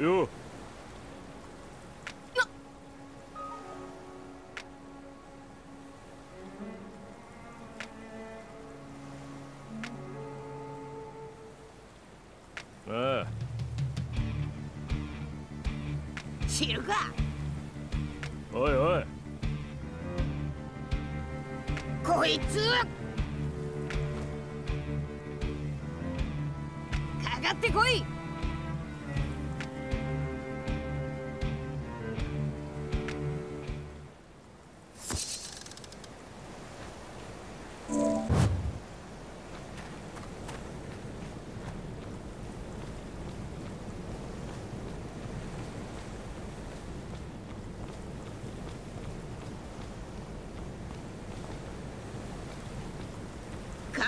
よ。ああ知るかおいおい。こいつかかってこい。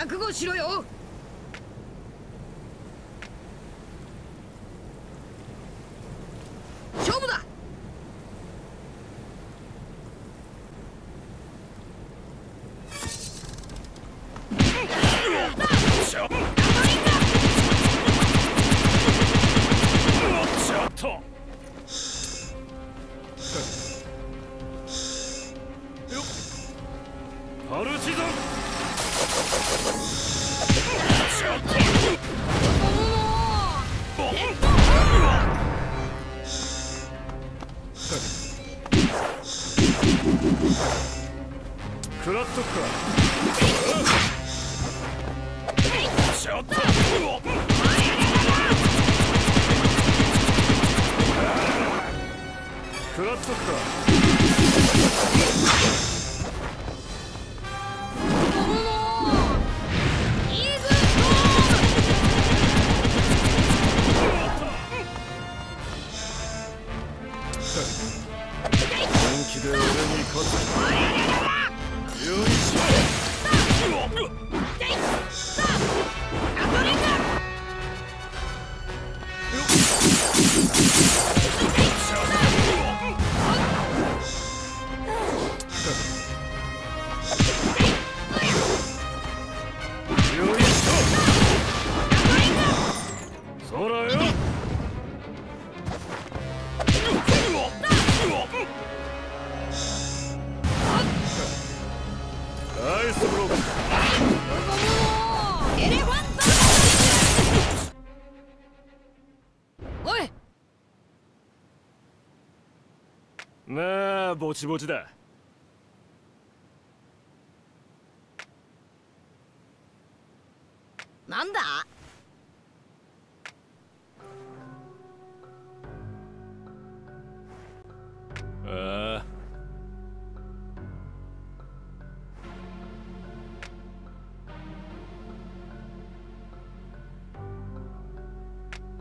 覚悟しろよ。食らっとくか。ちょっと食らっとくか。本気で俺に勝つ。よナイスブロックエレファントおい。まあぼちぼちだ。なんだ？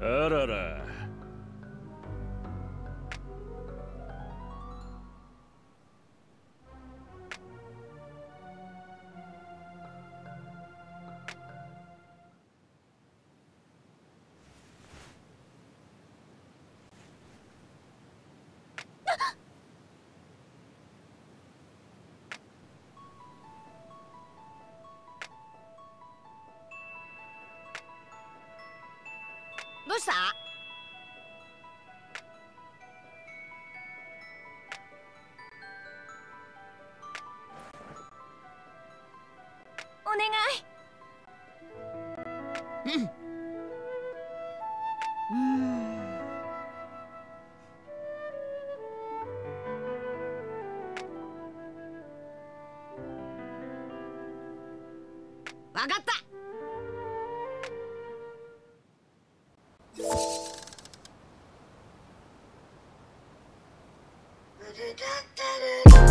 ああららどうした？お願い。うん。わかった。da da da da